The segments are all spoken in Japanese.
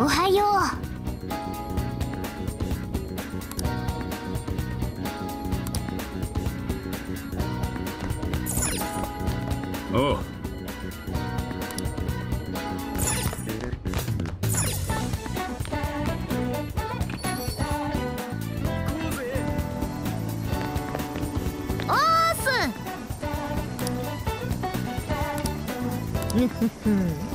おはようおううおー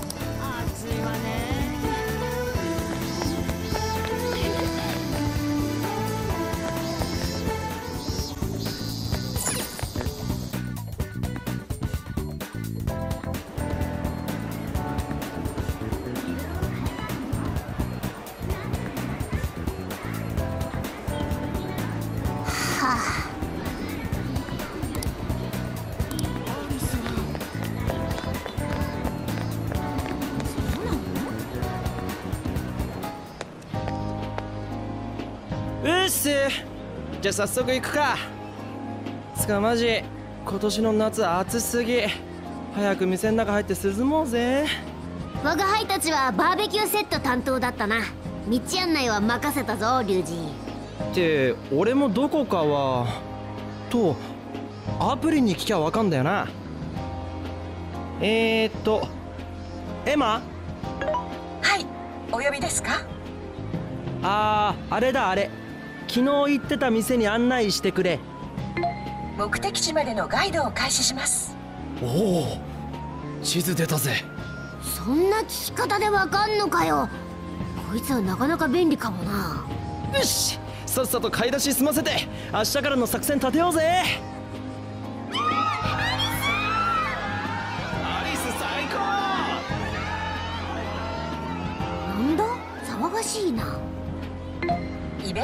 じゃあ早速行くか。つかマジ今年の夏暑すぎ。早く店の中入って涼もうぜ。我が輩たちはバーベキューセット担当だったな。道案内は任せたぞ龍二。って俺もどこかは。とアプリに聞きゃわかんだよな。えー、っとエマ？はいお呼びですか？あーあれだあれ昨日行ってた店に案内してくれ。目的地までのガイドを開始します。おお地図出たぜ。そんな聞き方でわかんのかよ。こいつはなかなか便利かもな。よしさっさと買い出し済ませて明日からの作戦立てようぜ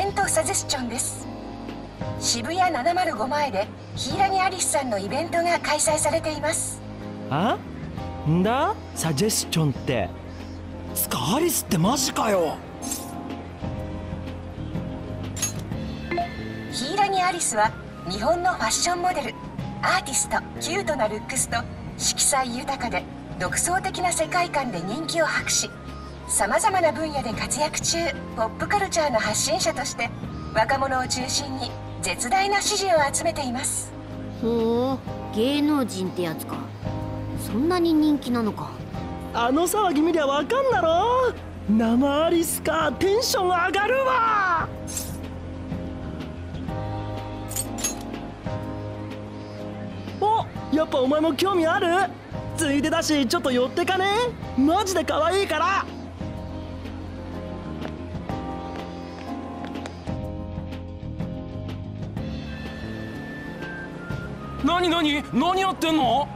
ントサジェスチョンです。渋谷705前で柊アリスさんのイベントが開催されています。あ？んだ？サジェスチョンって。つかアリスってマジかよ。柊アリスは日本のファッションモデルアーティストキュートなルックスと色彩豊かで独創的な世界観で人気を博しさまざまな分野で活躍中ポップカルチャーの発信者として若者を中心に絶大な支持を集めています。ほう芸能人ってやつか。そんなに人気なのか。あの騒ぎ見りゃわかんだろ？生アリスかテンション上がるわ！おやっぱお前も興味ある？ついでだしちょっと寄ってかね？マジで可愛いから何何何やってんの？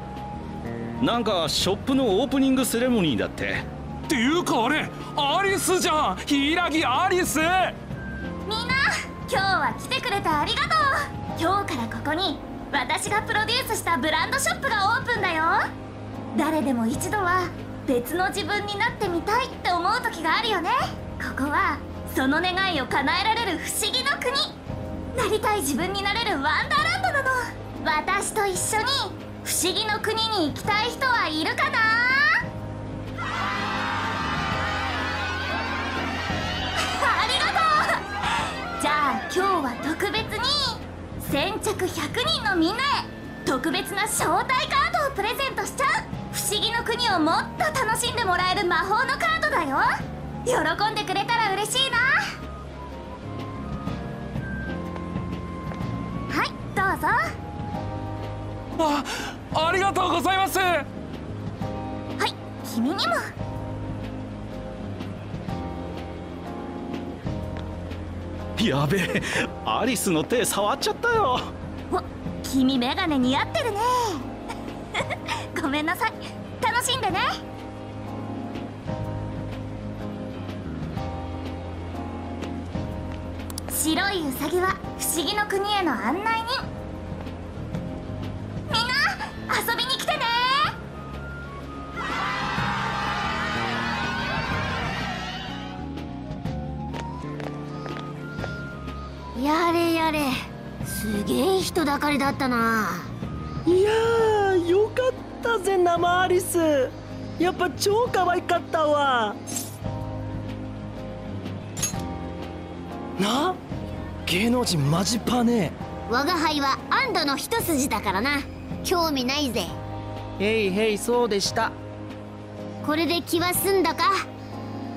なんかショップのオープニングセレモニーだって。っていうかあれアリスじゃん。柊アリス。みんな今日は来てくれてありがとう。今日からここに私がプロデュースしたブランドショップがオープンだよ。誰でも一度は別の自分になってみたいって思う時があるよね。ここはその願いを叶えられる不思議の国。なりたい自分になれるワンダーランドなの私と一緒に不思議の国に行きたい人はいるかな？ありがとう！じゃあ今日は特別に先着100人のみんなへ特別な招待カードをプレゼントしちゃう！不思議の国をもっと楽しんでもらえる魔法のカードだよ！喜んでくれたら嬉しいな！はいどうぞ。あありがとうございます。はい君にも。やべえアリスの手触っちゃったよ。お君メガネ似合ってるね。ごめんなさい。楽しんでね。白いウサギは不思議の国への案内人れすげえ人だかりだったな。いやーよかったぜ生アリス。やっぱ超可愛かったわ。な？芸能人マジパネ。我が輩は安堵の一筋だからな。興味ないぜ。へいへいそうでした。これで気は済んだか？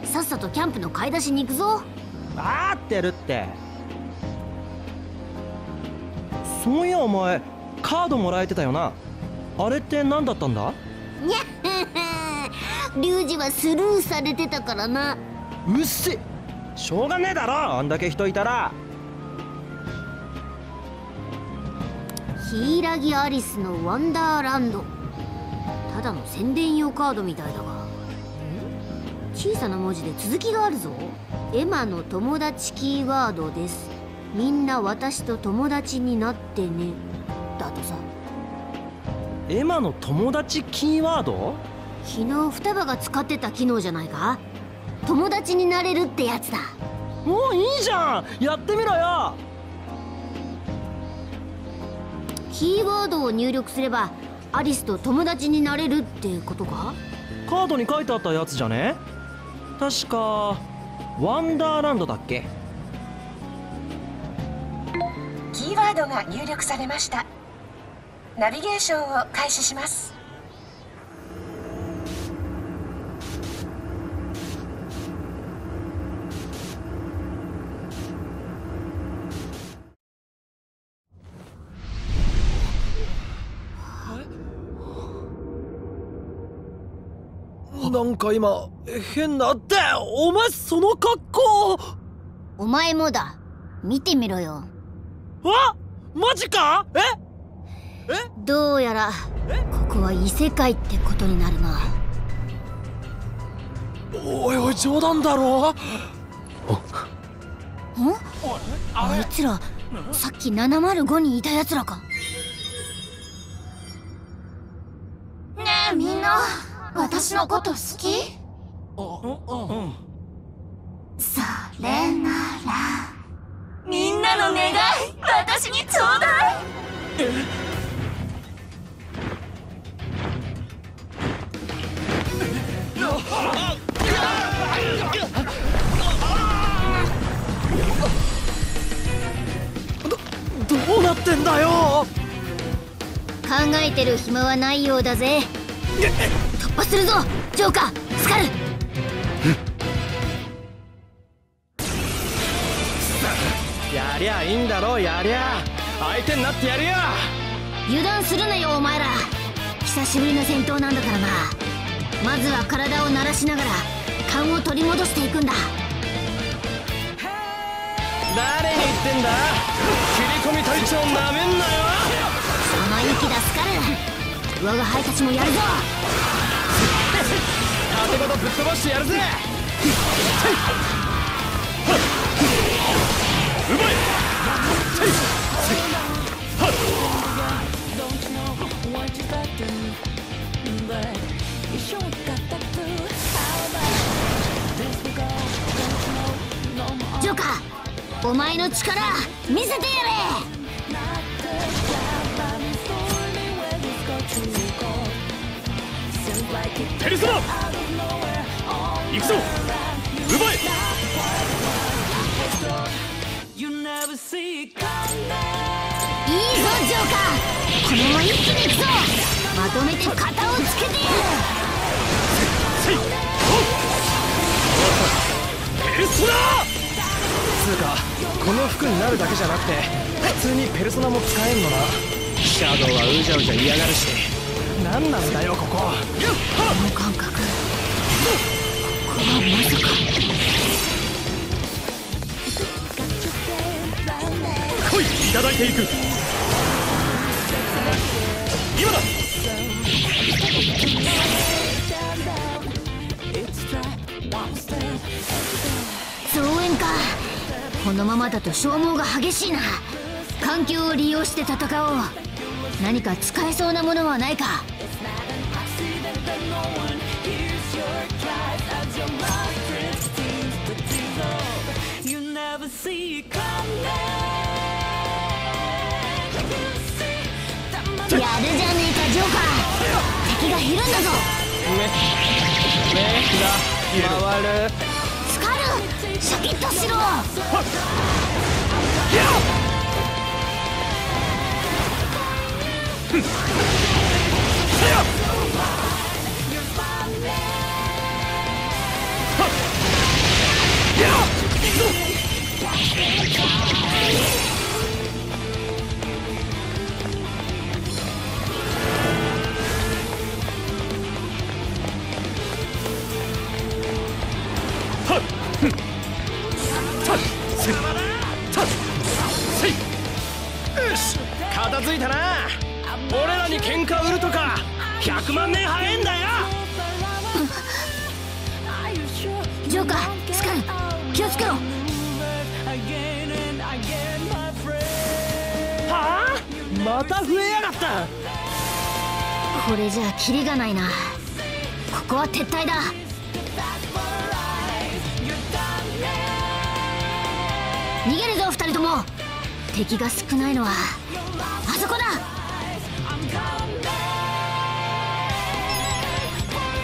さっさとキャンプの買い出しに行くぞ。あーってやるってそういやお前カードもらえてたよな。あれって何だったんだ？にゃっリュウジはスルーされてたからな。うっせ。しょうがねえだろあんだけ人いたら。ヒイラギアリスのワンダーランド。ただの宣伝用カードみたいだが。ん小さな文字で続きがあるぞ。エマの友達キーワードですみんな私と友達になってね。だとさ。エマの友達キーワード？昨日双葉が使ってた機能じゃないか？友達になれるってやつだ。おいいじゃん！やってみろよ！キーワードを入力すればアリスと友達になれるってことか？カードに書いてあったやつじゃね？確かワンダーランドだっけ？キーワードが入力されました。ナビゲーションを開始します。なんか今変なってお前その格好。お前もだ。見てみろよあマジか？え？どうやらここは異世界ってことになるな。おいおい冗談だろ？んあいつらさっき705にいた奴らか。ねえみんな私のこと好きそれならみんなの願い私にちょうだいどうなってんだよ？考えてる暇はないようだぜ。突破するぞジョーカースカル。やりゃいいんだろやりゃ。相手になってやるよ。油断するなよお前ら。久しぶりの戦闘なんだからな。まずは体を慣らしながら勘を取り戻していくんだ。誰に言ってんだ。切り込み隊長なめんなよ。その息だスカル我が輩たちもやるぞ。盾ごとぶっ飛ばしてやるぜジョカお前の力見せてやれ。ペルソナ行くぞ奪えいいぞジョーカー。このまま一気に行くぞまとめて型をつけてやるペルソナ。つうかこの服になるだけじゃなくて普通にペルソナも使えんのな。シャドウはうじゃうじゃ嫌がるし。何なんだよここ。この感覚ここはまさか。来いいただいていく。今だ。増援か。このままだと消耗が激しいな。環境を利用して戦おう何か使えそうな。ものはな。いかやるじゃねえジョーカー。敵が減るんだぞ。目目が回る。スカルシャキッとしろ。よ いたな。俺らに喧嘩売るとか100万年早えんだよ。ジョーカースカイ気をつけろ。はあ？また増えやがった。これじゃあキリがないな。ここは撤退だ。逃げるぞ二人とも。敵が少ないのは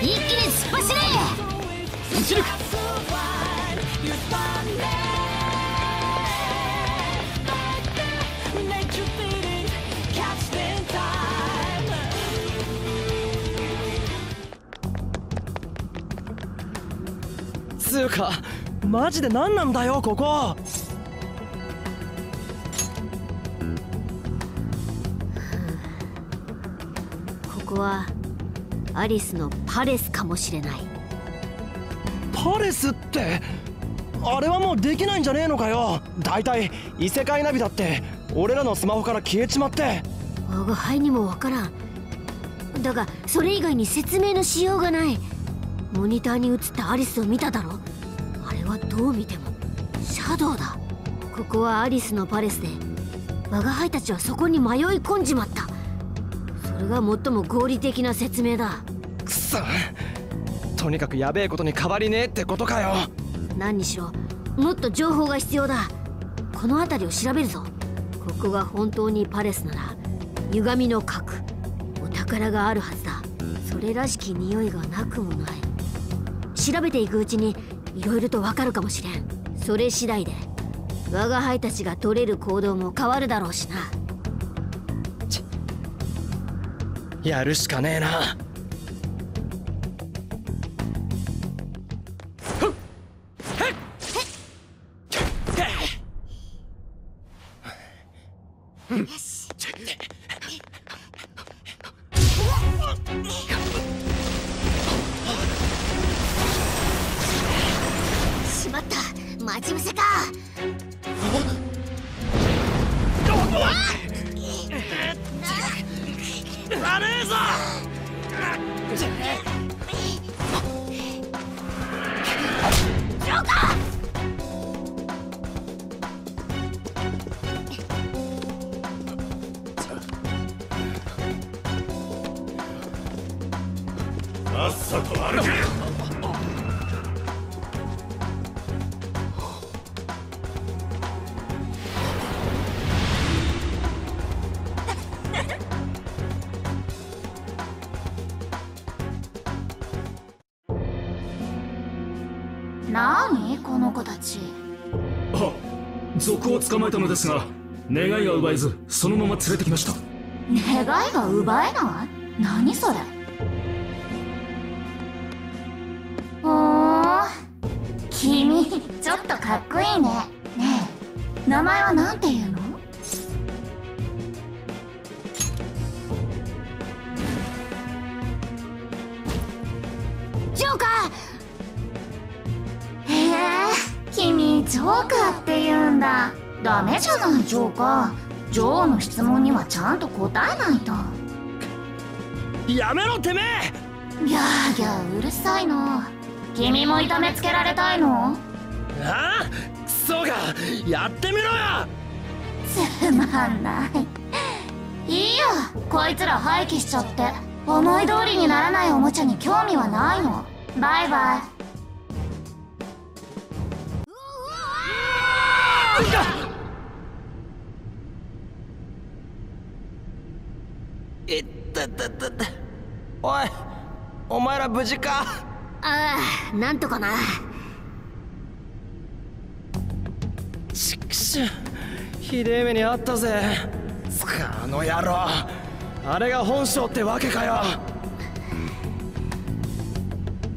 一気に突っ走れ一力つうかマジで何なんだよここ。ここはアリスのパレスかもしれない。パレスって？あれはもうできないんじゃねえのかよ。だいたい異世界ナビだって俺らのスマホから消えちまって。我が輩にもわからん。だがそれ以外に説明のしようがない。モニターに映ったアリスを見ただろ？あれはどう見てもシャドウだ。ここはアリスのパレスで我が輩たちはそこに迷い込んじまった。それが最も合理的な説明だとにかくやべえことに変わりねえってことかよ。何にしろもっと情報が必要だ。この辺りを調べるぞ。ここが本当にパレスなら歪みの核お宝があるはずだ。それらしき匂いがなくもない。調べていくうちにいろいろとわかるかもしれん。それ次第で我が輩たちが取れる行動も変わるだろうしな。やるしかねえなたのですが願いが奪えずそのまま連れてきました。願いが奪えない？ダメじゃないジョーカー。女王の質問にはちゃんと答えないと。やめろてめえ。ギャーギャーうるさいな君も痛めつけられたいの？ああクソがやってみろよ。つまんない。いいよ。こいつら廃棄しちゃって。思い通りにならないおもちゃに興味はないの。バイバイいったったったったおいお前ら無事か？ああなんとかな。くしゅひでえ目にあったぜ。つかあの野郎。あれが本性ってわけかよ。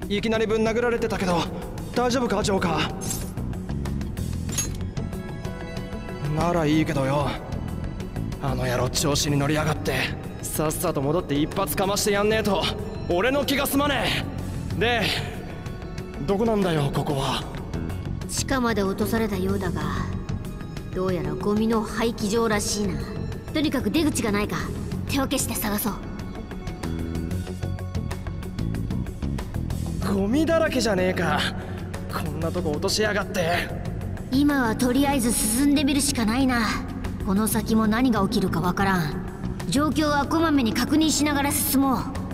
いきなりぶん殴られてたけど大丈夫かジョーカー？ならいいけどよ。あの野郎調子に乗りやがってさっさと戻って一発かましてやんねえと俺の気が済まねえ。でどこなんだよここは。地下まで落とされたようだがどうやらゴミの廃棄場らしいな。とにかく出口がないか手分けして探そう。ゴミだらけじゃねえか。こんなとこ落としやがって。今はとりあえず進んでみるしかないな。この先も何が起きるかわからん状況はこまめに確認しながら進もう。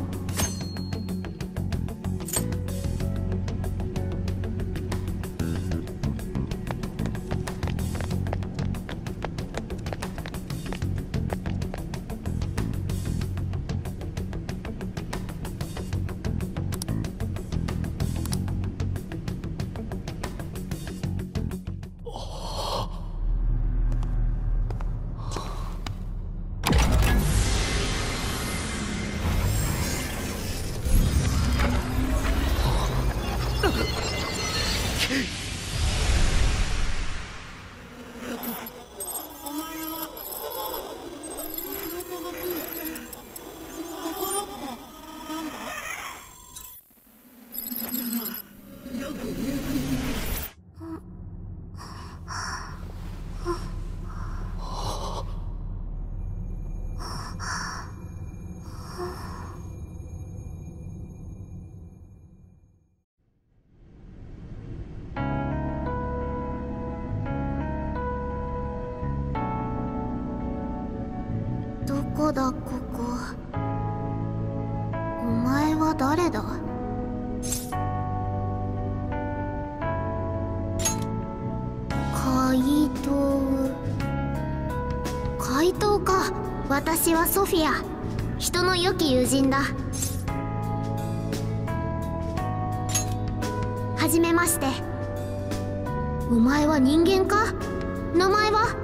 私はソフィア。人の良き友人だ。はじめまして。お前は人間か？名前は？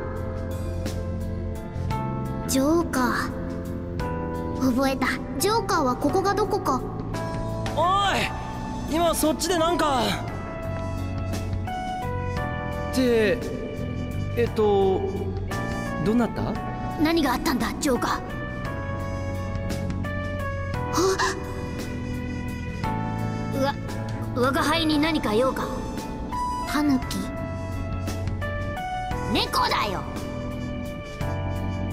ジョーカー。覚えた。ジョーカーはここがどこか。おい！今そっちでなんか。ってえっとどなた？何があったんだジョーカー。うわ我が輩に何か用か。タヌキ。猫だよ。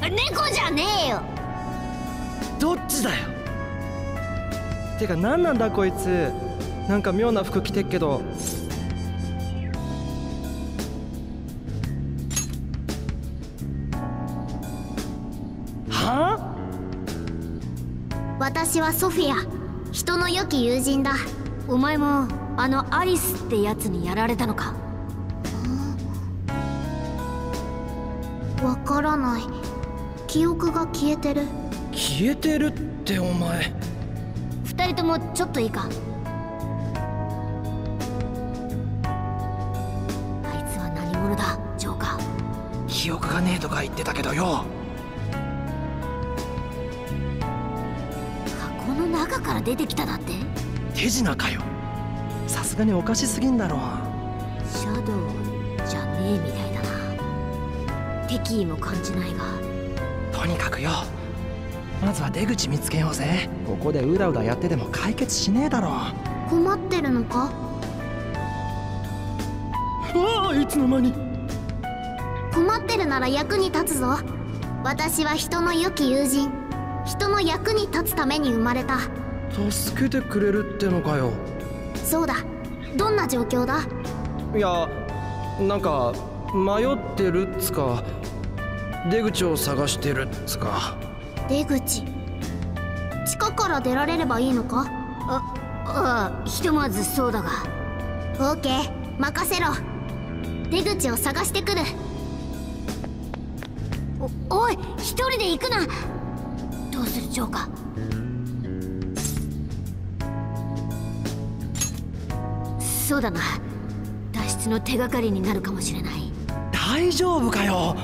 猫じゃねえよ。どっちだよ。てか何なんだこいつ。なんか妙な服着てっけど私はソフィア。人の良き友人だ。お前もあのアリスってやつにやられたのか？わからない。記憶が消えてる。消えてるってお前。二人ともちょっといいか？あいつは何者だ？ジョーカー。記憶がねえとか言ってたけどよから出てきただって？手品かよ。さすがにおかしすぎんだろシャドウじゃねえみたいだな。敵意も感じないが。とにかくよ。まずは出口見つけようぜ。ここでうだうだやってても解決しねえだろ困ってるのか？うわあいつの間に。困ってるなら役に立つぞ。私は人の良き友人。人の役に立つために生まれた助けてくれるってのかよ。そうだ。どんな状況だ？いやなんか迷ってるっつか出口を探してるっつか。出口？地下から出られればいいのか？あああひとまずそうだが。オーケー。任せろ。出口を探してくる。おおい一人で行くな。どうするジョーカそうだな。脱出の手がかりになるかもしれない。大丈夫かよ。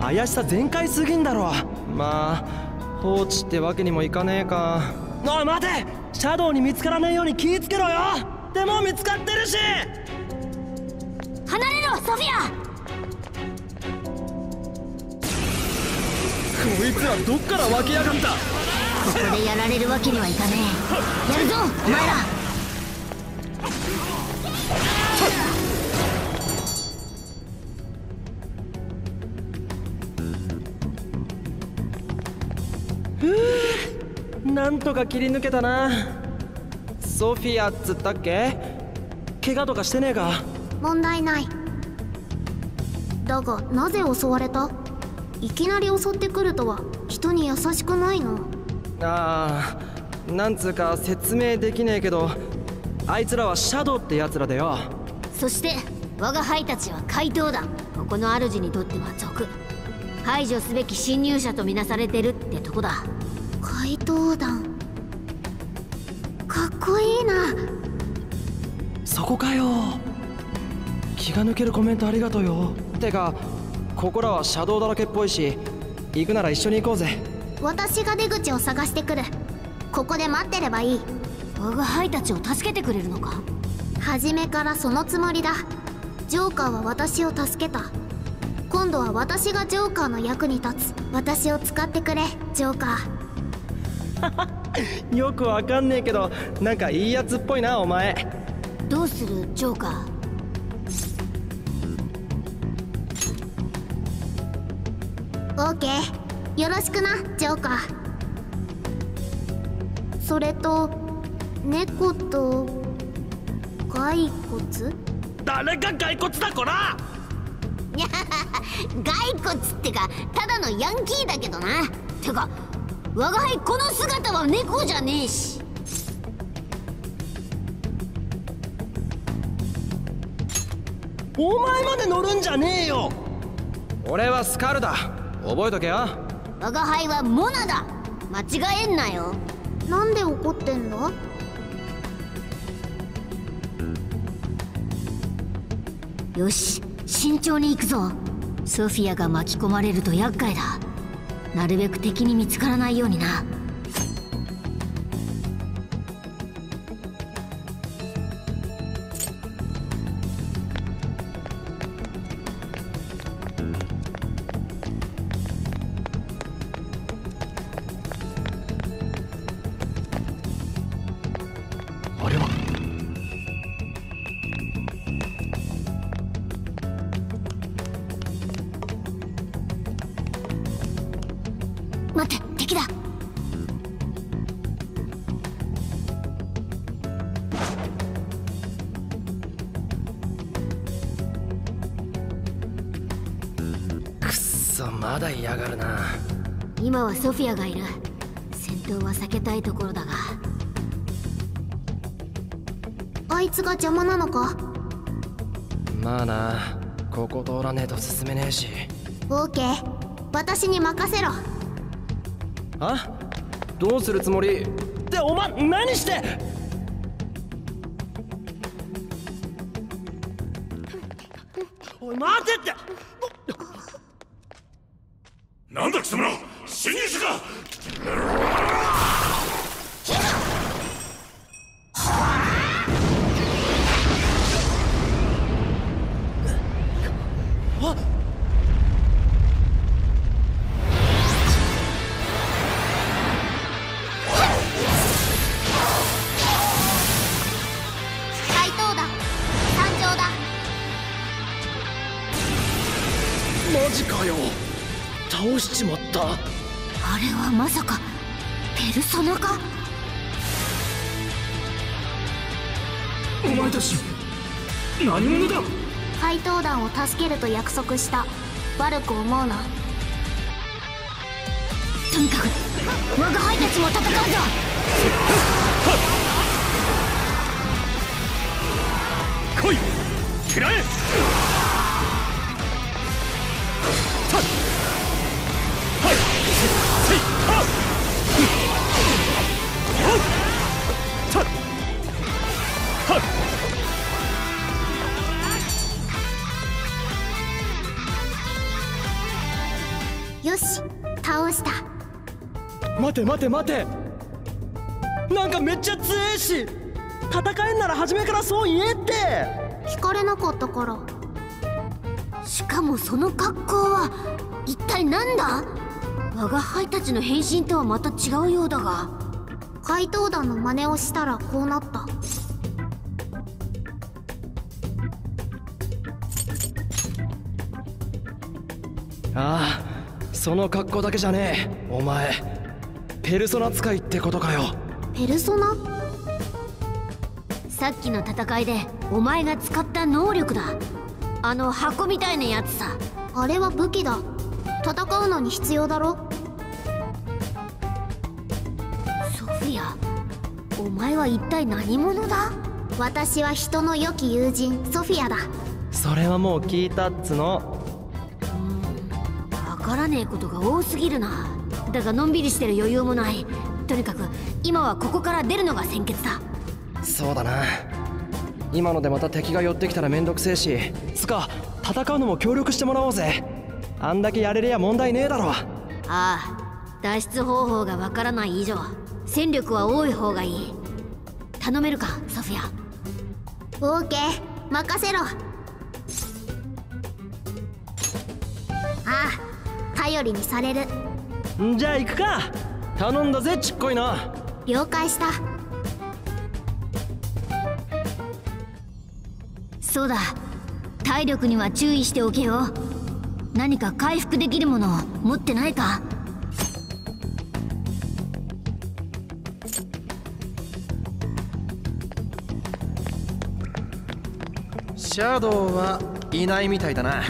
怪しさ全開すぎんだろ。まあ放置ってわけにもいかねえか。おい待て。シャドウに見つからないように気ぃつけろよ。でも見つかってるし。離れろソフィア。こいつらどっから湧き上がった。ここでやられるわけにはいかねえ。やるぞお前らなんとか切り抜けたな。ソフィアっつったっけ？怪我とかしてねえか？問題ない。だがなぜ襲われた？いきなり襲ってくるとは人に優しくないの？ああなんつうか説明できねえけどあいつらはシャドウってやつらだよ。そして我が輩たちは怪盗団ここの主にとっては賊排除すべき侵入者とみなされてるってとこだ怪盗団。かっこいいな。そこかよ。気が抜けるコメントありがとうよ。てかここらはシャドウだらけっぽいし行くなら一緒に行こうぜ。私が出口を探してくる。ここで待ってればいい。我が輩たちを助けてくれるのか？初めからそのつもりだ。ジョーカーは私を助けた。今度は私がジョーカーの役に立つ。私を使ってくれジョーカー よくわかんねえけどなんかいいやつっぽいなお前。どうするジョーカー？オーケー。よろしくなジョーカー。それと猫と骸骨？誰が骸骨だこら！骸骨ってかただのヤンキーだけどな。てか我が輩この姿は猫じゃねえし。お前まで乗るんじゃねえよ。俺はスカルだ。覚えとけよ。我が輩はモナだ。間違えんなよ。なんで怒ってんだよし慎重に行くぞ。ソフィアが巻き込まれると厄介だなるべく敵に見つからないようにな。今はソフィアがいる。戦闘は避けたいところだが。あいつが邪魔なのか？まあな。ここ通らねえと進めねえし。オーケー。私に任せろ。あ？どうするつもり？ってお前何して？おい待てって。なんだ貴様らか怪団を助けると約束した。悪く思うな。とにかく我が輩たちも戦うぞ。来い。食らえ。待て待て。なんかめっちゃ強えし戦えんなら初めからそう言えって。聞かれなかったから。しかもその格好は一体何だ？我が輩たちの変身とはまた違うようだが。怪盗団の真似をしたらこうなった。ああその格好だけじゃねえ。お前ペルソナ使いってことかよ。ペルソナ？さっきの戦いでお前が使った能力だ。あの箱みたいなやつさ。あれは武器だ。戦うのに必要だろ？ソフィアお前は一体何者だ？私は人の良き友人ソフィアだ。それはもう聞いたっつの。わからねえことが多すぎるなだがのんびりしてる余裕もない。とにかく今はここから出るのが先決だ。そうだな。今のでまた敵が寄ってきたらめんどくせえし。つか戦うのも協力してもらおうぜ。あんだけやれりゃ問題ねえだろ。ああ脱出方法がわからない以上戦力は多い方がいい。頼めるかソフィア。オーケー任せろ。ああ頼りにされる。んじゃあ行くか。頼んだぜちっこいな了解した。そうだ。体力には注意しておけよ。何か回復できるもの持ってないか。シャドウはいないみたいだな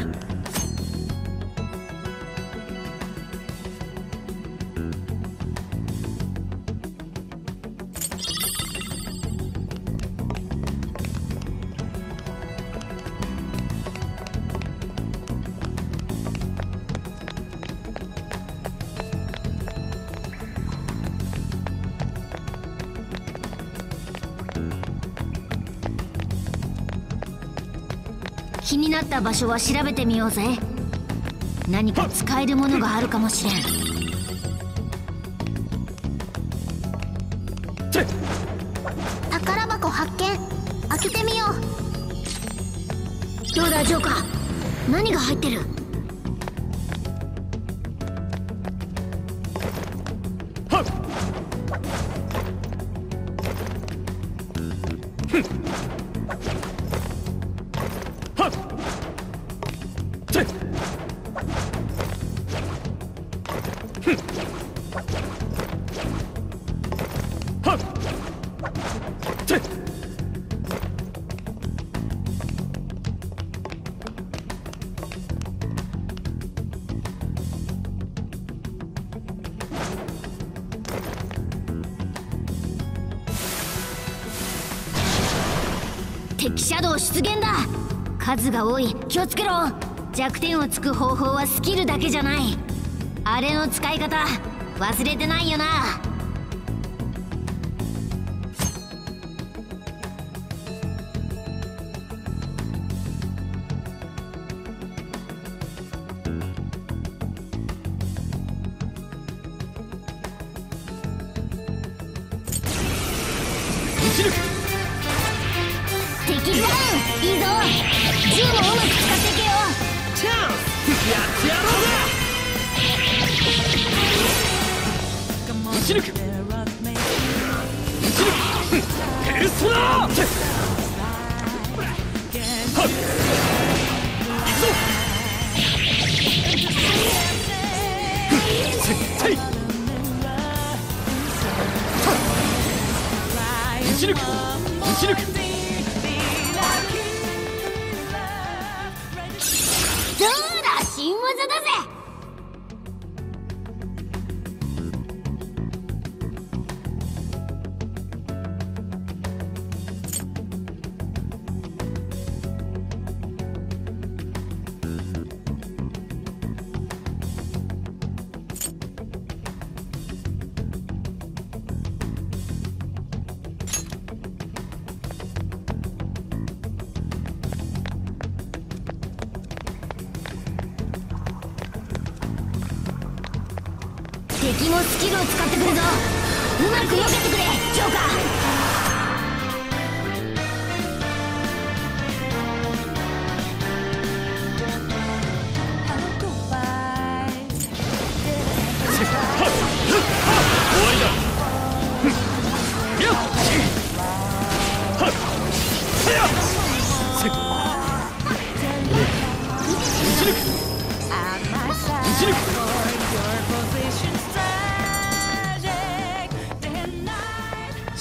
った場所は調べてみようぜ。何か使えるものがあるかもしれん。宝箱発見。開けてみよう。どうだジョーカー。何が入ってる？数が多い。気をつけろ。弱点をつく方法はスキルだけじゃない。あれの使い方忘れてないよな。敵ダウンいいぞち抜く撃ち抜くペルソナはっ行くぞ絶対撃ち抜く撃ち抜く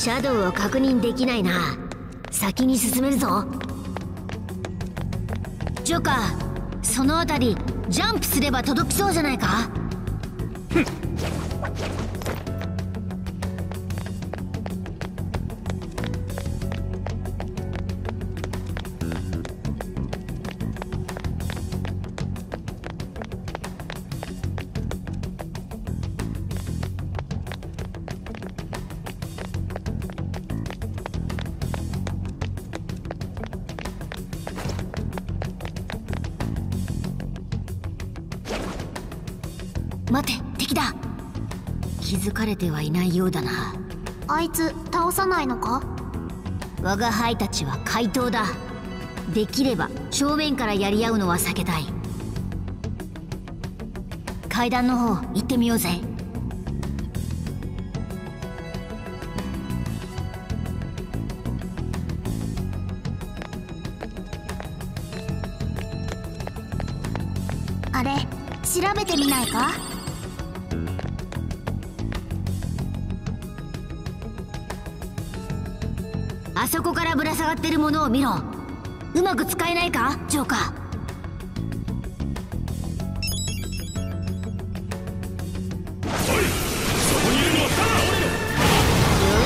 シャドウを確認できないな。先に進めるぞ。ジョカーその辺りジャンプすれば届きそうじゃないか？れてはいないようだな。あいつ倒さないのか？我が輩たちは怪盗だ。できれば正面からやり合うのは避けたい。階段の方行ってみようぜってるものを見ろ。うまく使えないか？ジョーカー。よ。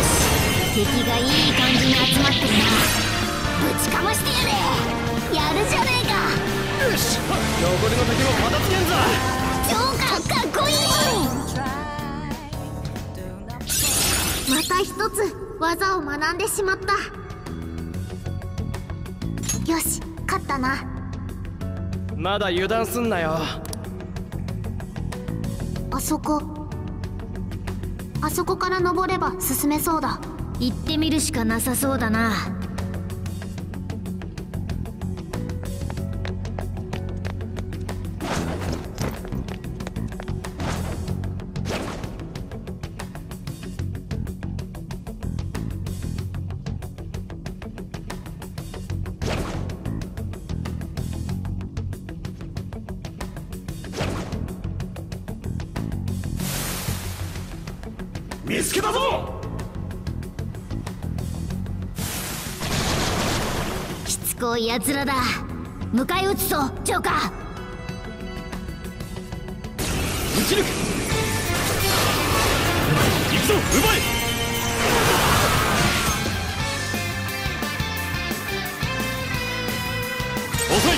し敵がいい感じに集まってるな。ぶちかましてやれ。やるじゃねえか。残りの敵もまたつけんぞ。ジョーカーかっこいい。また一つ技を学んでしまったよし勝ったな。まだ油断すんなよ。あそこ。あそこから登れば進めそうだ。行ってみるしかなさそうだない奴らだ。迎え撃つぞジョーカー。撃ち抜く行くぞ奪え。遅い。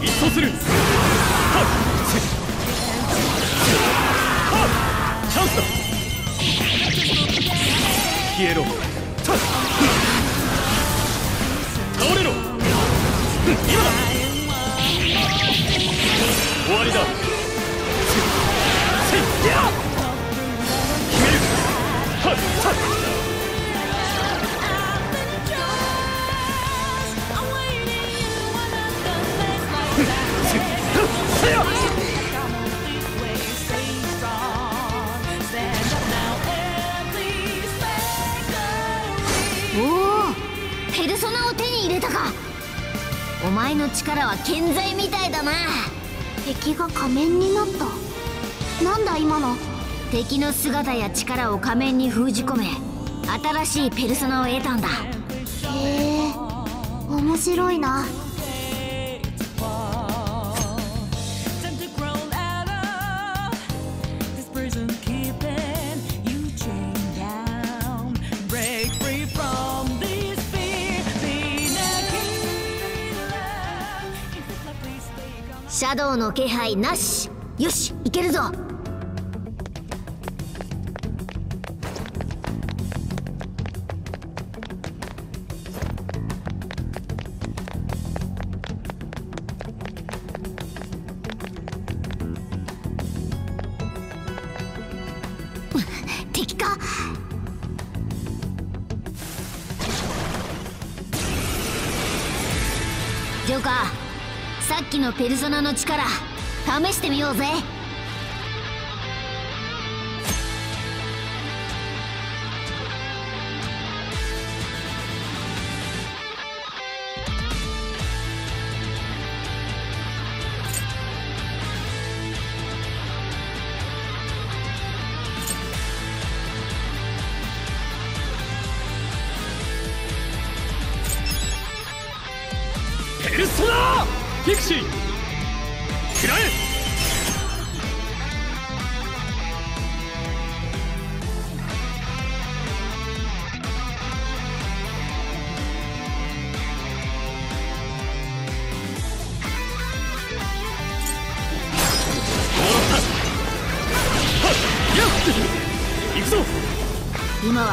一掃する。消えろ。倒れろ。今だ。終わりだ。お前の力は健在みたいだな。敵が仮面になった。なんだ今の。敵の姿や力を仮面に封じ込め新しいペルソナを得たんだ。へえ面白いな stay calm. シャドウの気配なしよしいけるぞのペルソナの力試してみようぜ。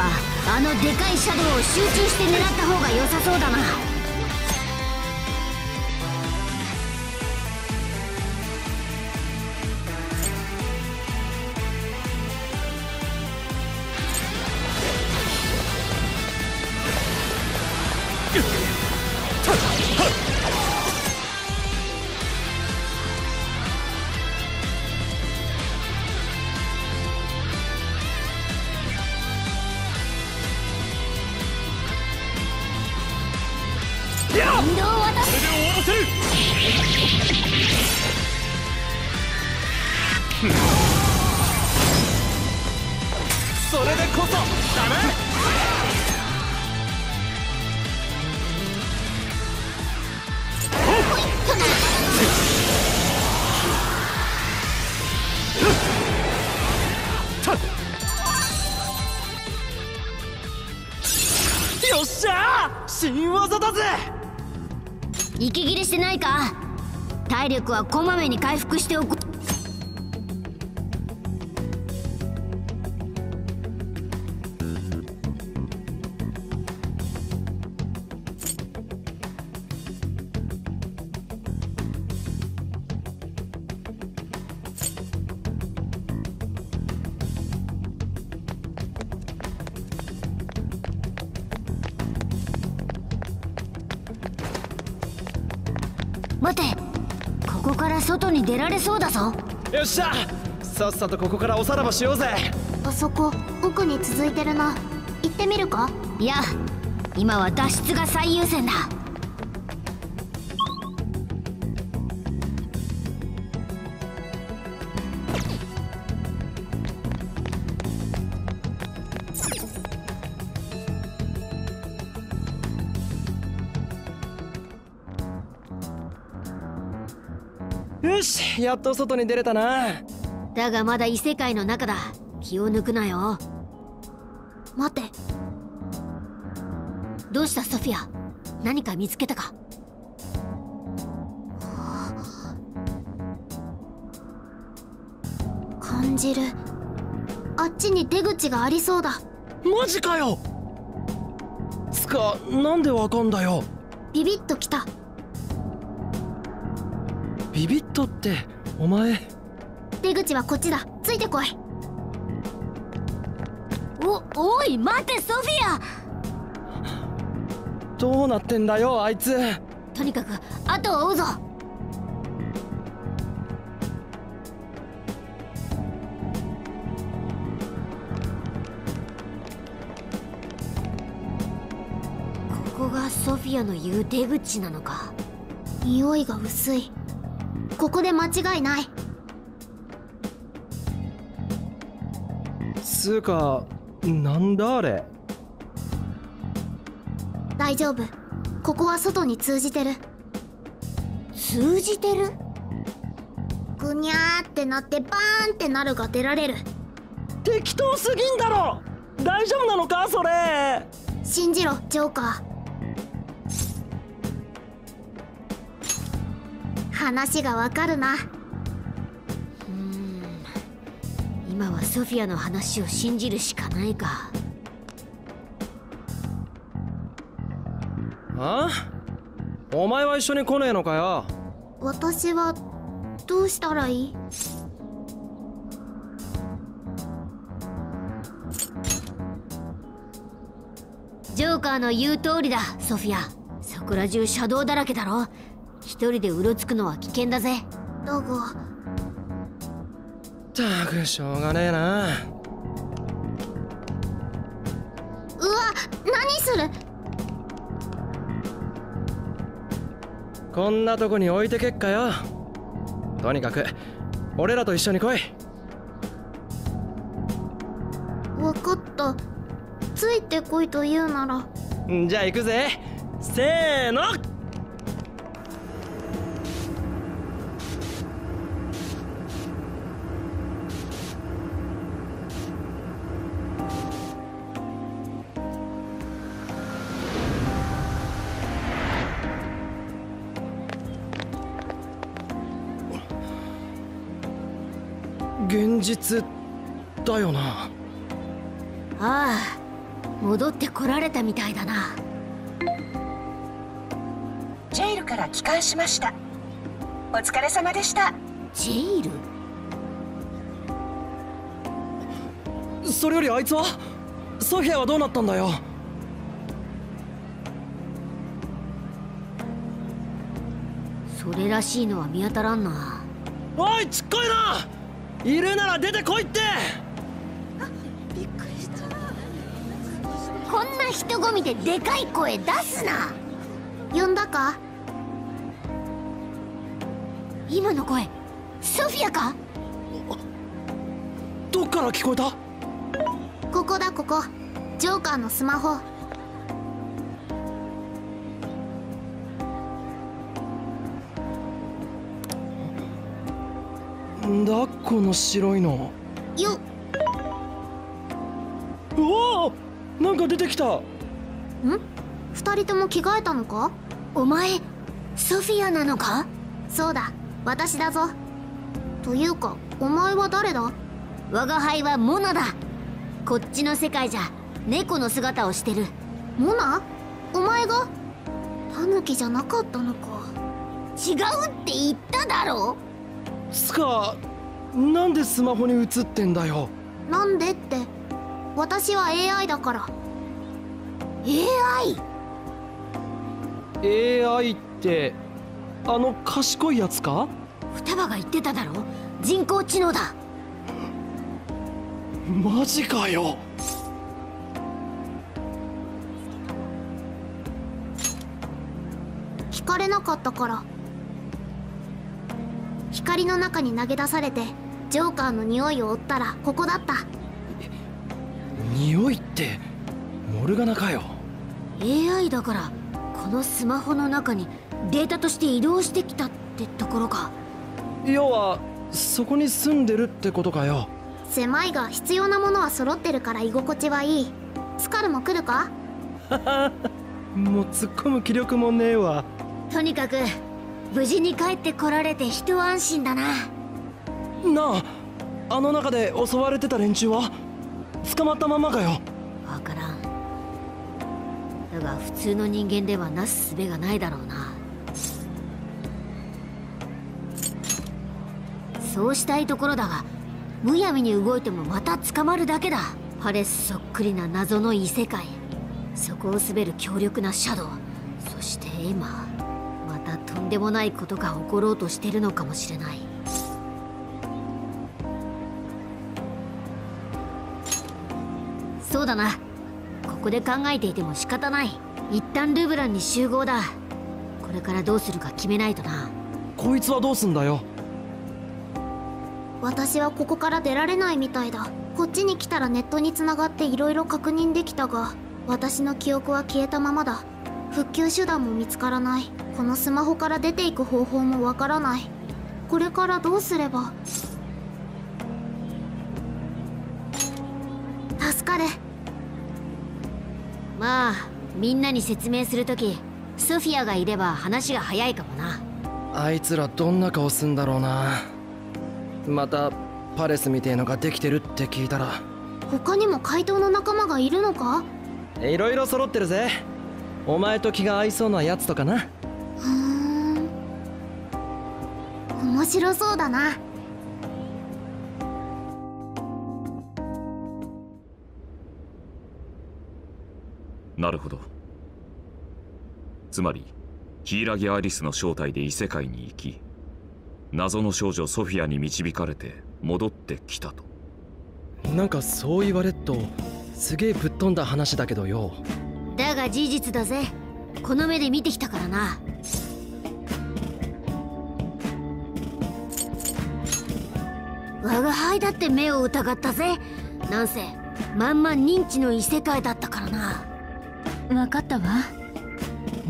はあのでかいシャドウを集中して狙った方が良さそうだな。体力はこまめに回復しておく。待て。ここから外に出られそうだぞ。よっしゃ。さっさとここからおさらばしようぜ。あそこ奥に続いてるな。行ってみるか？いや今は脱出が最優先だやっと外に出れたな。だがまだ異世界の中だ。気を抜くなよ。待て。どうしたソフィア？何か見つけたか？感じる。あっちに出口がありそうだ。マジかよ。つかなんでわかんだよ。ビビッときたビビットってお前。出口はこっちだ。ついてこい。おおい待てソフィア。どうなってんだよあいつ。とにかく後を追うぞ。ここがソフィアの言う出口なのか。匂いが薄いここで間違いない。つうかなんだあれ？大丈夫。ここは外に通じてる。通じてる？ぐにゃーってなってバーンってなるが出られる。適当すぎんだろ！大丈夫なのか？それ。信じろジョーカー話がわかるな。今はソフィアの話を信じるしかないかあ？お前は一緒に来ねえのかよ？私はどうしたらいい？ジョーカーの言う通りだソフィア。そこら中車道だらけだろ一人でうろつくのは危険だぜ。だが。たくしょうがねえな。うわ何する？こんなとこに置いてけっかよ。とにかく俺らと一緒に来い。わかった。ついてこいと言うなら。んじゃあ行くぜ。せーの現実だよな。ああ戻ってこられたみたいだな。ジェイルから帰還しました。お疲れ様でした。ジェイル？それよりあいつは？ソフィアはどうなったんだよ？それらしいのは見当たらんな。おいちっこいないるなら出てこいって！こんな人混みででかい声出すな。呼んだか？今の声ソフィアか？どっから聞こえた？ここだここ。ジョーカーのスマホんだこの白いの。ようわあなんか出てきた。ん？二人とも着替えたのか？お前ソフィアなのか？そうだ私だぞ。というかお前は誰だ？我が輩はモナだ。こっちの世界じゃ猫の姿をしてる。モナ？お前が？タヌキじゃなかったのか。違うって言っただろつかなんでスマホに映ってんだよ。なんでって。私は AI だから。AI? AI ってあの賢いやつか？双葉が言ってただろ？人工知能だ。マジかよ。聞かれなかったから光の中に投げ出されてジョーカーの匂いを追ったらここだった。匂いってモルガナかよ。AI だからこのスマホの中にデータとして移動してきたってところか。要はそこに住んでるってことかよ。狭いが必要なものは揃ってるから居心地はいい。スカルも来るか？もう突っ込む気力もねえわ。とにかく無事に帰ってこられて一安心だな。なああの中で襲われてた連中は捕まったままかよ。わからん。だが普通の人間ではなす術がないだろうな。そうしたいところだがむやみに動いてもまた捕まるだけだ。パレスそっくりな謎の異世界。そこを滑る強力なシャドウ。そしてエマまたとんでもないことが起ころうとしてるのかもしれない。そうだな。ここで考えていても仕方ない。一旦ルブランに集合だ。これからどうするか決めないとな。こいつはどうすんだよ？私はここから出られないみたいだ。こっちに来たらネットに繋がって色々確認できたが私の記憶は消えたままだ。復旧手段も見つからないこのスマホから出ていく方法もわからない。これからどうすれば？助かる。まあみんなに説明するときソフィアがいれば話が早いかもな。あいつらどんな顔すんだろうな。またパレスみてえのができてるって聞いたら。他にも怪盗の仲間がいるのかいろいろ揃ってるぜお前と気が合いそうなやつとかな面白そうだな。なるほど。つまりヒイラギ・アリスの正体で異世界に行き謎の少女ソフィアに導かれて戻ってきたと。なんかそう言われっとすげえぶっ飛んだ話だけどよ。だが事実だぜ。この目で見てきたからな我が輩だって目を疑ったぜ。なんせまんま認知の異世界だったからな。分かったわ。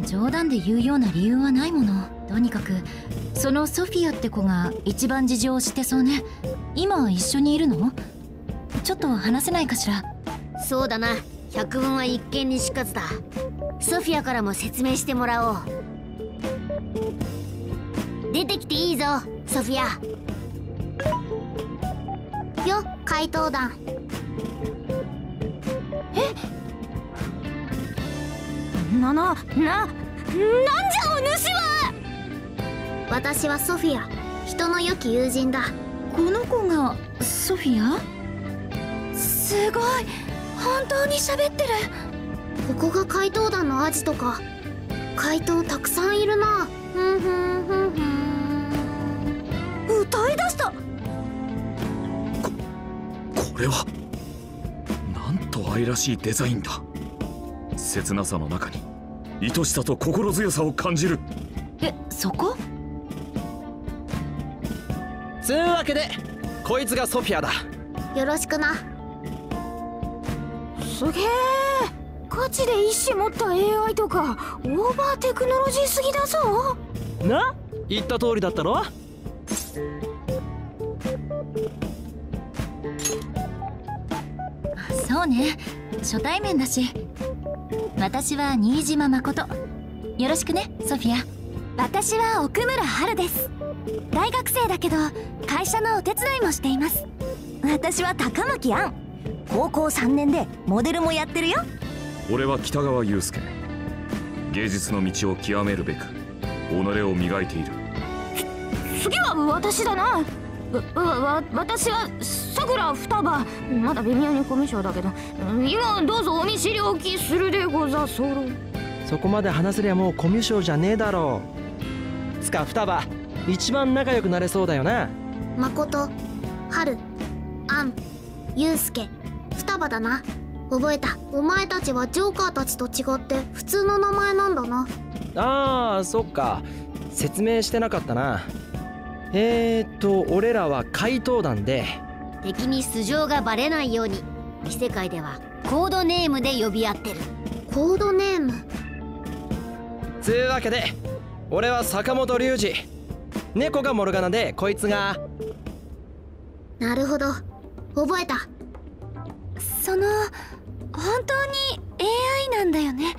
冗談で言うような理由はないもの。とにかくそのソフィアって子が一番事情を知ってそうね。今一緒にいるの？ちょっと話せないかしら？そうだな。百聞は一見にしかずだ。ソフィアからも説明してもらおう。出てきていいぞソフィアよ怪盗団。ななななんじゃお主は？私はソフィア。人の良き友人だ。この子がソフィア？すごい。本当に喋ってる。ここが怪盗団のアジトか。怪盗たくさんいるな。ふんふんふんふん。歌い出した。これはなんと愛らしいデザインだ。切なさの中に愛しさと心強さを感じる。えそこ？つうわけでこいつがソフィアだ。よろしくな。すげえ。ガチで意志持った AI とかオーバーテクノロジーすぎだぞ。な？言った通りだったろ？そうね。初対面だし。私は新島誠。よろしくねソフィア。私は奥村春です。大学生だけど会社のお手伝いもしています。私は高牧杏。高校3年でモデルもやってるよ。俺は北川悠介。芸術の道を極めるべく己を磨いている。次は私だなわわ私はさくら双葉。まだ微妙にコミュ障だけど。今どうぞお見知りおきするでござそろそこまで話せりゃもうコミュ障じゃねえだろう。つか双葉一番仲良くなれそうだよな。誠春杏祐介双葉だな。覚えた。お前たちはジョーカーたちと違って普通の名前なんだな。あーそっか。説明してなかったなえーっと俺らは怪盗団で。敵に素性がバレないように。異世界ではコードネームで呼び合ってる。コードネーム？つうわけで俺は坂本龍二。猫がモルガナでこいつが。なるほど。覚えた。その本当に AI なんだよね。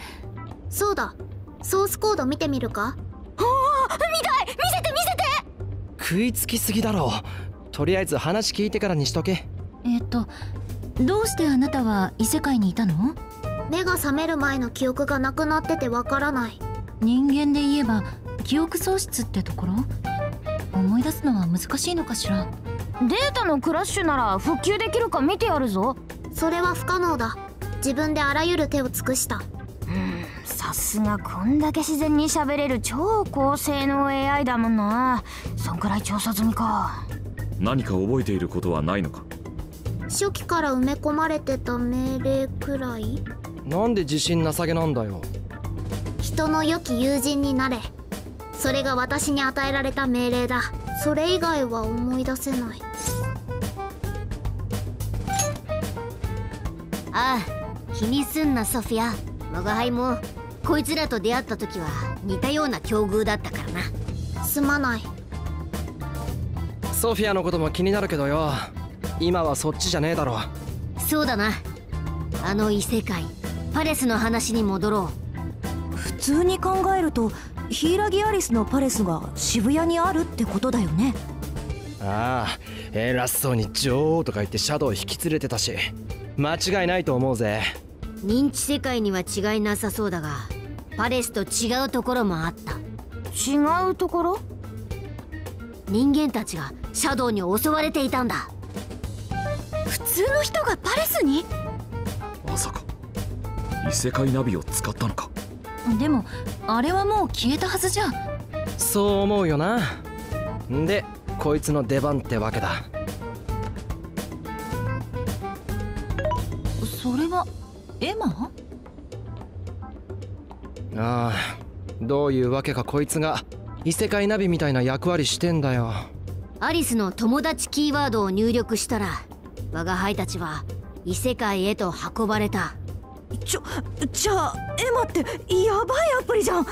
そうだ。ソースコード見てみるか？おお見たい！見せて見せて食いつきすぎだろとりあえず話聞いてからにしとけ。えっとどうしてあなたは異世界にいたの？目が覚める前の記憶がなくなっててわからない。人間で言えば記憶喪失ってところ？思い出すのは難しいのかしら？データのクラッシュなら復旧できるか見てやるぞ。それは不可能だ。自分であらゆる手を尽くしたさすがこんだけ自然に喋れる超高性能 AI だもんな。そんくらい調査済みか。何か覚えていることはないのか？初期から埋め込まれてた命令くらい？なんで自信なさげなんだよ。人の良き友人になれ。それが私に与えられた命令だ。それ以外は思い出せない。ああ気にすんなソフィア。我が輩もこいつらと出会った時は似たような境遇だったからな。すまない。ソフィアのことも気になるけどよ。今はそっちじゃねえだろ。そうだな。あの異世界パレスの話に戻ろ普通に考えるとヒイラギアリスのパレスが渋谷にあるってことだよね。ああ偉そうに女王とか言ってシャドウ引き連れてたし。間違いないと思うぜ。う認知世界には違いなさそうだがパレスと違うところもあった。違うところ？人間たちがシャドウに襲われていたんだ。普通の人がパレスに？まさか。異世界ナビを使ったのか。でもあれはもう消えたはずじゃ。そう思うよな。で、こいつの出番ってわけだ。それはエマ？ああ、どういうわけかこいつが異世界ナビみたいな役割してんだよ。アリスの友達キーワードを入力したら我が輩たちは異世界へと運ばれた。ちょじゃあエマってやばいアプリじゃん。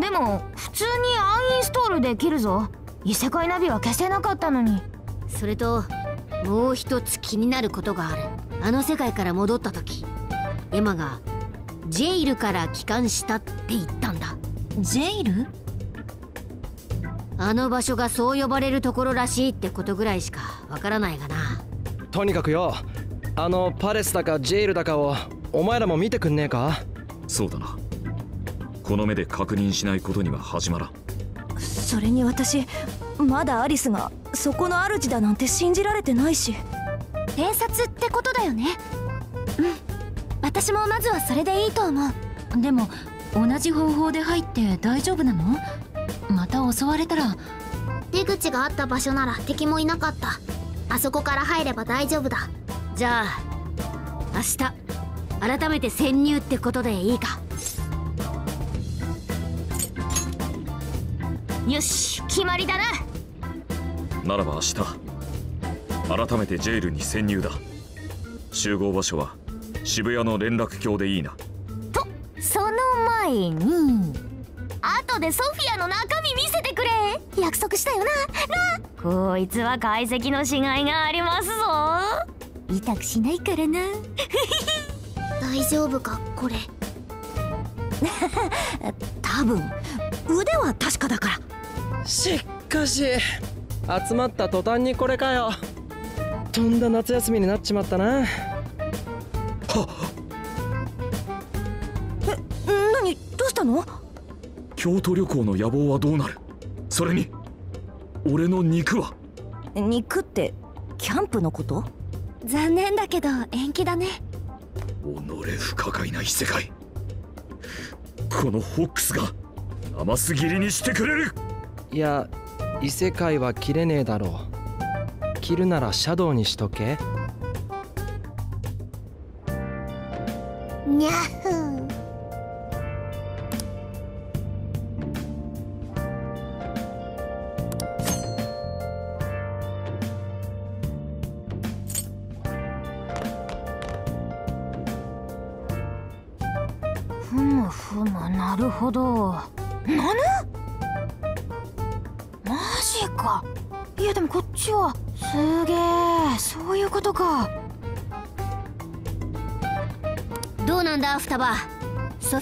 でも普通にアンインストールできるぞ。異世界ナビは消せなかったのに。それともう一つ気になることがある。あの世界から戻った時エマがジェイルから帰還したって言ったんだ。ジェイル？あの場所がそう呼ばれるところらしいってことぐらいしかわからないがな。とにかくよ、あのパレスだかジェイルだかをお前らも見てくんねえか？そうだな。この目で確認しないことには始まらん。それに私まだアリスがそこの主だなんて信じられてないし。偵察ってことだよね。うん私もまずはそれでいいと思う。でも同じ方法で入って大丈夫なの？また襲われたら。出口があった場所なら敵もいなかった。あそこから入れば大丈夫だ。じゃあ明日改めて潜入ってことでいいか。よし決まりだな。ならば明日改めてジェイルに潜入だ。集合場所は渋谷の連絡橋でいいな。とその前に後でソフィアの中身見せてくれ。約束したよな。な。こいつは解析のしがいがありますぞ。痛くしないからな。大丈夫かこれ。多分腕は確かだから。しかし集まった途端にこれかよ。とんだ夏休みになっちまったな何どうしたの？京都旅行の野望はどうなる？それに俺の肉は？肉ってキャンプのこと？残念だけど延期だね。己不可解な異世界。このホックスが甘すぎりにしてくれる！いや異世界は切れねえだろう。切るならシャドウにしとけに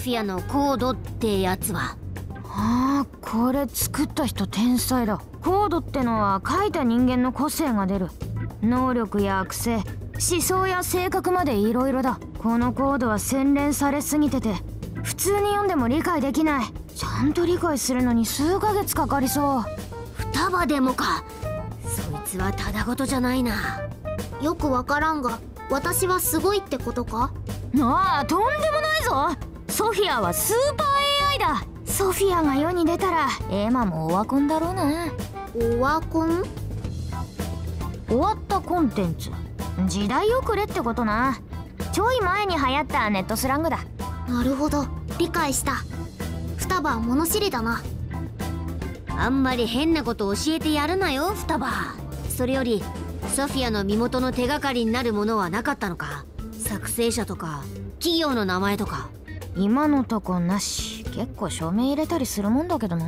フィアのコードってやつは。ああこれ作った人天才だ。コードってのは書いた人間の個性が出る。能力や癖思想や性格まで色々だ。このコードは洗練されすぎてて普通に読んでも理解できない。ちゃんと理解するのに数ヶ月かかりそう。双葉でもか。そいつはただごとじゃないな。よくわからんが私はすごいってことか？ああとんでもないぞソフィアはスーパー AI だ。ソフィアが世に出たらエマもオワコンだろうな。オワコン？終わったコンテンツ。時代遅れってことな。ちょい前に流行ったネットスラングだ。なるほど。理解した。双葉は物知りだな。あんまり変なこと教えてやるなよ双葉。それよりソフィアの身元の手がかりになるものはなかったのか？作成者とか企業の名前とか？今のとこなし。結構署名入れたりするもんだけどな。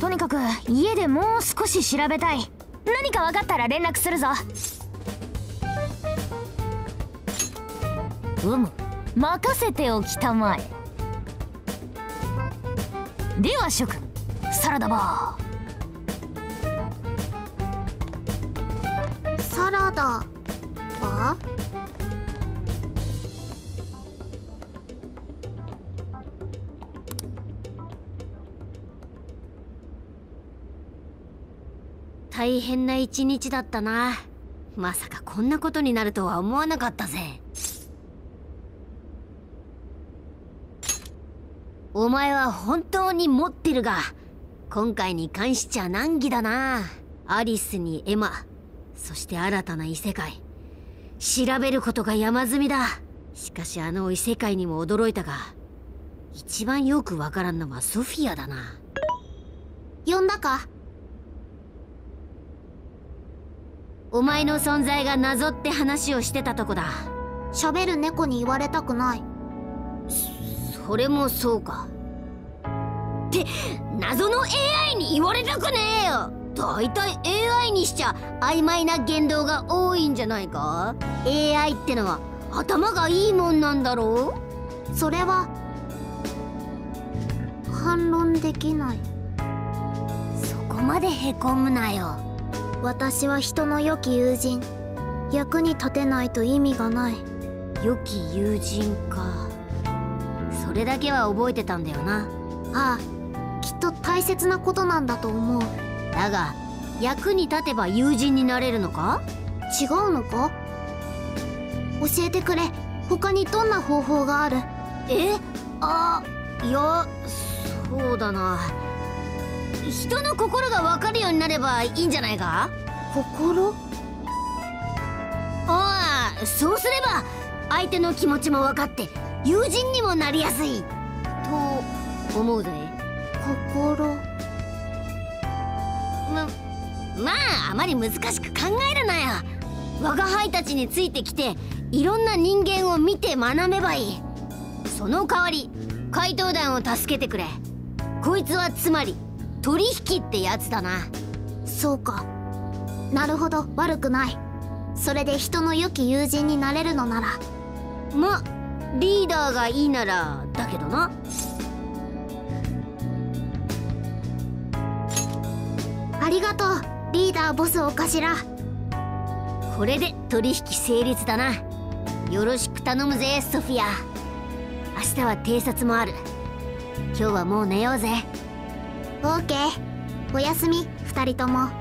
とにかく家でもう少し調べたい。何か分かったら連絡するぞ。うむ。任せておきたまえ。では諸君サラダバサラダは大変な一日だったな。まさかこんなことになるとは思わなかったぜ。お前は本当に持ってるが今回に関しちゃ難儀だな。アリスにエマそして新たな異世界。調べることが山積みだ。しかしあの異世界にも驚いたが一番よくわからんのはソフィアだな。呼んだか？お前の存在が謎って話をしてたとこだ。喋る猫に言われたくない。それもそうか。って謎の AI に言われたくねえよ。だいたい AI にしちゃ曖昧な言動が多いんじゃないか？AI ってのは頭がいいもんなんだろう？それは反論できない。そこまでへこむなよ私は人の良き友人。役に立てないと意味がない。良き友人か。それだけは覚えてたんだよな。ああきっと大切なことなんだと思う。だが役に立てば友人になれるのか？違うのか？教えてくれ。他にどんな方法がある？え？あいやそうだな人の心が分かるようになればいいんじゃないか？心？ああそうすれば相手の気持ちも分かって友人にもなりやすい。と思うぜ。心？ままああまり難しく考えるなよ。我が輩たちについてきていろんな人間を見て学べばいい。その代わり怪盗団を助けてくれ。こいつはつまり取引ってやつだな。そうか。なるほど。悪くない。それで人の良き友人になれるのなら。まリーダーがいいならだけどな。ありがとうリーダーボスお頭。これで取引成立だな。よろしく頼むぜソフィア。明日は偵察もある。今日はもう寝ようぜ。オーケー。おやすみ二人とも。